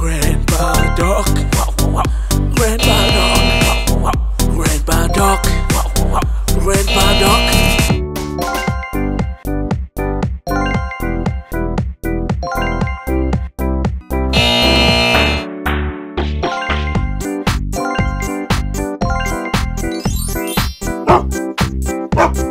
Grandpa Doc. Grandpa Doc. Grandpa Doc. Grandpa Doc. Grandpa